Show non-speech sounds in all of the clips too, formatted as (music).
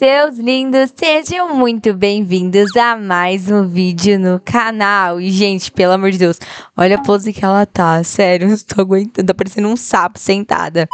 Seus lindos, sejam muito bem-vindos a mais um vídeo no canal. E, gente, pelo amor de Deus, olha a pose que ela tá. Sério, (laughs) não tô aguentando. Tá parecendo um sapo sentada.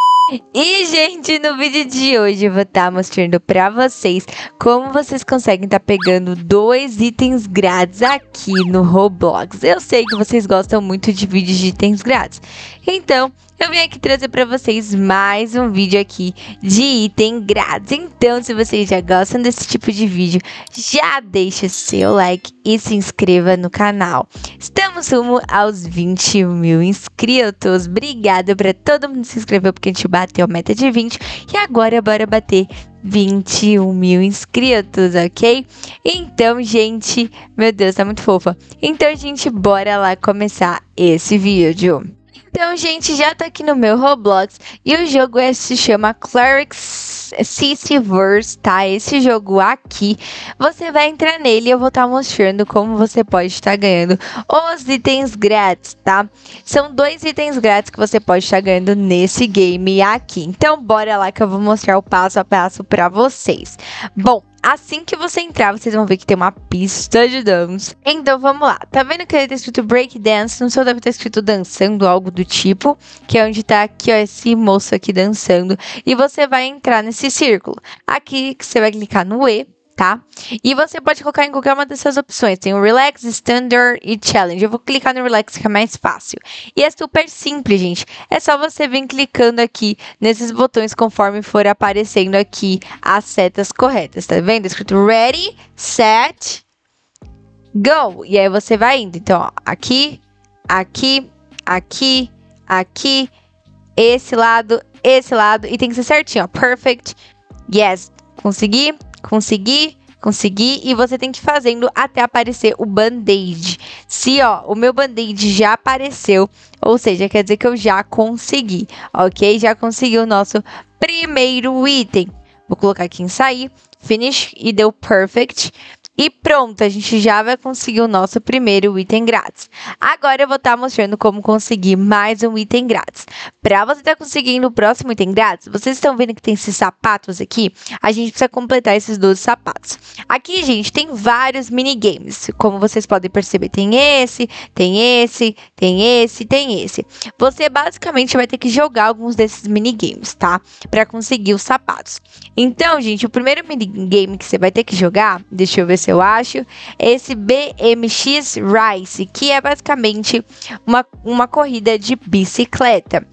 E, gente, no vídeo de hoje eu vou estar tá mostrando pra vocês como vocês conseguem estar tá pegando dois itens grátis aqui no Roblox. Eu sei que vocês gostam muito de vídeos de itens grátis. Então, eu vim aqui trazer para vocês mais um vídeo aqui de item grátis. Então, se vocês já gostam desse tipo de vídeo, já deixa seu like e se inscreva no canal. Estamos rumo aos 20 mil inscritos. Obrigada para todo mundo que se inscreveu, porque a gente bateu a meta de 20. E agora, bora bater 21 mil inscritos, ok? Então, gente, meu Deus, tá muito fofa. Então, gente, bora lá começar esse vídeo. Então, gente, já tô aqui no meu Roblox e o jogo é, se chama Clerics Sisyverse, tá? Esse jogo aqui, você vai entrar nele e eu vou estar tá mostrando como você pode estar tá ganhando os itens grátis, tá? São dois itens grátis que você pode estar tá ganhando nesse game aqui. Então, bora lá que eu vou mostrar o passo a passo para vocês. Bom, Assim que você entrar, vocês vão ver que tem uma pista de dança. Então vamos lá. Tá vendo que ele tá escrito break dance? No seu deve estar escrito dançando, algo do tipo. Que é onde tá aqui, ó, esse moço aqui dançando. E você vai entrar nesse círculo. Aqui você vai clicar no E tá? E você pode colocar em qualquer uma dessas opções. Tem o Relax, Standard e Challenge. Eu vou clicar no Relax que é mais fácil. E é super simples, gente. É só você vir clicando aqui nesses botões conforme for aparecendo aqui as setas corretas, tá vendo? Escrito Ready, Set, Go. E aí você vai indo. Então, ó, aqui, aqui, aqui, aqui, esse lado, esse lado. E tem que ser certinho, ó. Perfect. Yes. Consegui? Conseguir, conseguir e você tem que ir fazendo até aparecer o band-aid. Se, ó, o meu band-aid já apareceu, ou seja, quer dizer que eu já consegui, ok? Já consegui o nosso primeiro item. Vou colocar aqui em sair, finish e deu perfect. E pronto, a gente já vai conseguir o nosso primeiro item grátis. Agora eu vou estar tá mostrando como conseguir mais um item grátis. Para você estar tá conseguindo o próximo item grátis, vocês estão vendo que tem esses sapatos aqui? A gente precisa completar esses 12 sapatos. Aqui, gente, tem vários minigames. Como vocês podem perceber, tem esse, tem esse, tem esse, tem esse. Você basicamente vai ter que jogar alguns desses minigames, tá? Para conseguir os sapatos. Então, gente, o primeiro minigame que você vai ter que jogar, deixa eu ver se eu acho, esse BMX Rice, que é basicamente uma, uma corrida de bicicleta.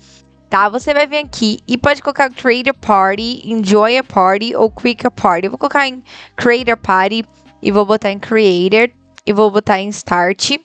Tá? Você vai vir aqui e pode colocar Create a Party, Enjoy a Party ou Quick a Party. Eu vou colocar em Create a Party e vou botar em Creator e vou botar em Start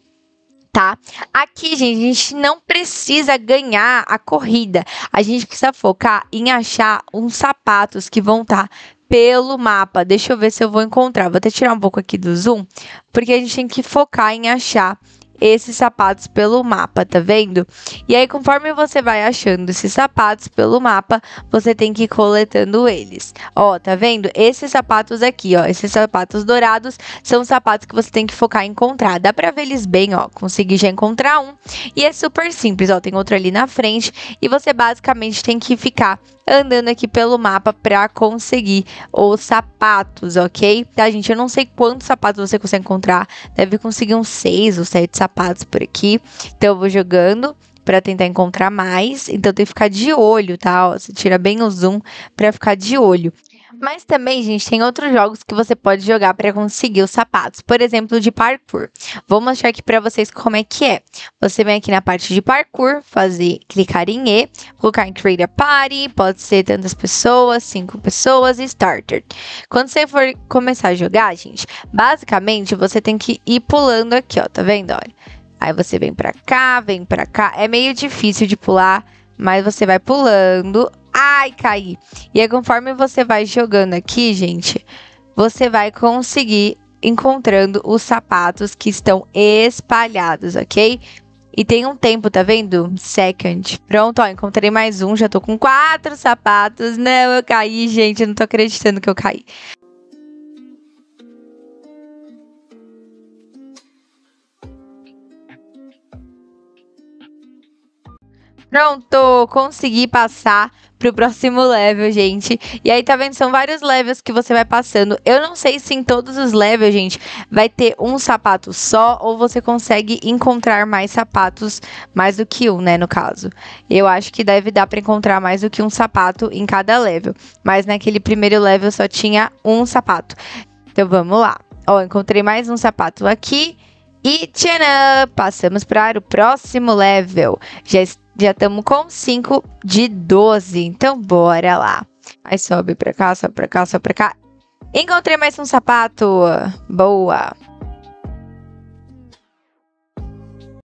tá? Aqui, gente, a gente não precisa ganhar a corrida. A gente precisa focar em achar uns sapatos que vão estar tá pelo mapa. Deixa eu ver se eu vou encontrar. Vou até tirar um pouco aqui do zoom, porque a gente tem que focar em achar esses sapatos pelo mapa, tá vendo? E aí, conforme você vai achando esses sapatos pelo mapa, você tem que ir coletando eles. Ó, tá vendo? Esses sapatos aqui, ó, esses sapatos dourados são sapatos que você tem que focar em encontrar. Dá pra ver eles bem, ó, consegui já encontrar um. E é super simples, ó, tem outro ali na frente. E você basicamente tem que ficar andando aqui pelo mapa para conseguir os sapatos, ok? Tá, gente? Eu não sei quantos sapatos você consegue encontrar. Deve conseguir uns seis ou sete sapatos por aqui. Então eu vou jogando para tentar encontrar mais. Então tem que ficar de olho, tá? Você tira bem o zoom para ficar de olho. Mas também, gente, tem outros jogos que você pode jogar para conseguir os sapatos. Por exemplo, de parkour. Vou mostrar aqui para vocês como é que é. Você vem aqui na parte de parkour, fazer, clicar em E, colocar em Create a Party, pode ser tantas pessoas, cinco pessoas e Starter. Quando você for começar a jogar, gente, basicamente você tem que ir pulando aqui, ó, tá vendo? Olha. Aí você vem pra cá, vem pra cá. É meio difícil de pular, mas você vai pulando Ai, caí. E aí, conforme você vai jogando aqui, gente, você vai conseguir encontrando os sapatos que estão espalhados, ok? E tem um tempo, tá vendo? Second. Pronto, ó, encontrei mais um. Já tô com quatro sapatos. Não, eu caí, gente. Não tô acreditando que eu caí. Pronto, consegui passar pro próximo level, gente. E aí, tá vendo? São vários levels que você vai passando. Eu não sei se em todos os levels, gente, vai ter um sapato só ou você consegue encontrar mais sapatos, mais do que um, né, no caso. Eu acho que deve dar para encontrar mais do que um sapato em cada level. Mas naquele primeiro level só tinha um sapato. Então, vamos lá. Ó, encontrei mais um sapato aqui. E tchanã, passamos para o próximo level. Já já estamos com 5 de 12. Então, bora lá. Aí sobe pra cá, sobe pra cá, sobe pra cá. Encontrei mais um sapato. Boa.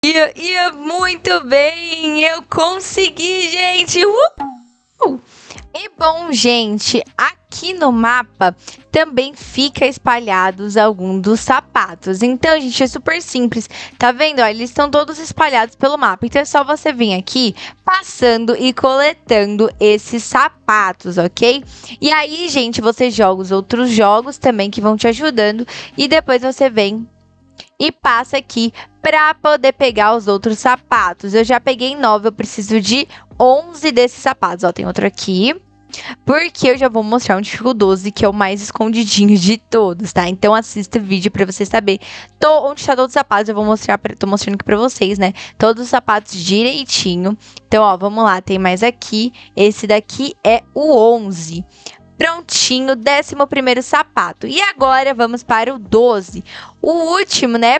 Ia, ia muito bem. Eu consegui, gente. Uh! E bom, gente, aqui no mapa também fica espalhados alguns dos sapatos. Então, gente, é super simples. Tá vendo? Ó, eles estão todos espalhados pelo mapa. Então é só você vir aqui passando e coletando esses sapatos, ok? E aí, gente, você joga os outros jogos também que vão te ajudando e depois você vem e passa aqui para poder pegar os outros sapatos. Eu já peguei nove, eu preciso de 11 desses sapatos. Ó, tem outro aqui. Porque eu já vou mostrar um dificultoso que é o mais escondidinho de todos, tá? Então assista o vídeo pra você saber tô, onde está todos os sapatos. Eu vou mostrar, pra, tô mostrando aqui pra vocês, né? Todos os sapatos direitinho. Então, ó, vamos lá, tem mais aqui. Esse daqui é o 11 prontinho, 11 primeiro sapato. E agora vamos para o 12. O último, né?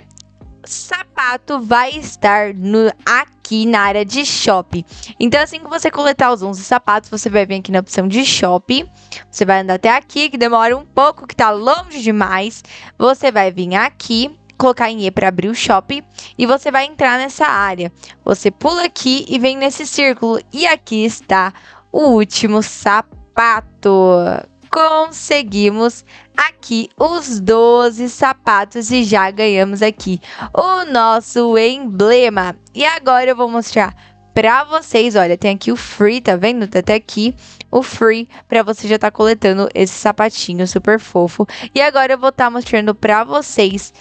Sapato vai estar no, aqui na área de shopping. Então, assim que você coletar os 11 sapatos, você vai vir aqui na opção de shopping. Você vai andar até aqui, que demora um pouco, que tá longe demais. Você vai vir aqui, colocar em E para abrir o shopping e você vai entrar nessa área. Você pula aqui e vem nesse círculo. E aqui está o último sapato conseguimos aqui os 12 sapatos e já ganhamos aqui o nosso emblema. E agora eu vou mostrar para vocês, olha, tem aqui o free, tá vendo? Tá até aqui o free para você já tá coletando esse sapatinho super fofo. E agora eu vou estar tá mostrando para vocês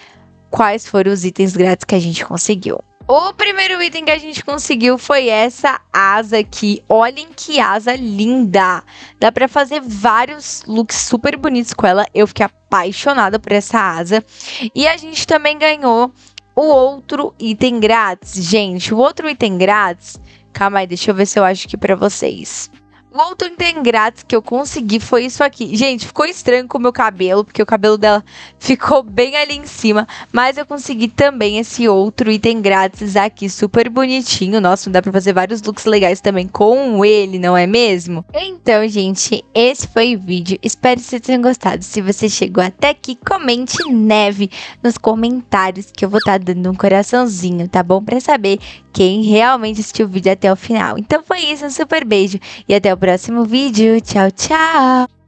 quais foram os itens grátis que a gente conseguiu. O primeiro item que a gente conseguiu foi essa asa aqui. Olhem que asa linda. Dá pra fazer vários looks super bonitos com ela. Eu fiquei apaixonada por essa asa. E a gente também ganhou o outro item grátis. Gente, o outro item grátis... Calma aí, deixa eu ver se eu acho aqui pra vocês. Outro item grátis que eu consegui foi isso aqui. Gente, ficou estranho com o meu cabelo, porque o cabelo dela (laughs) ficou bem ali em cima. Mas eu consegui também esse outro item grátis aqui, super bonitinho. Nossa, dá pra fazer vários looks legais também com ele, não é mesmo? Então, gente, esse foi o vídeo. Espero que vocês tenham gostado. Se você chegou até aqui, comente neve nos comentários que eu vou estar tá dando um coraçãozinho, tá bom? Pra saber quem realmente assistiu o vídeo até o final. Então foi isso, um super beijo e até o próximo vídeo. Tchau, tchau!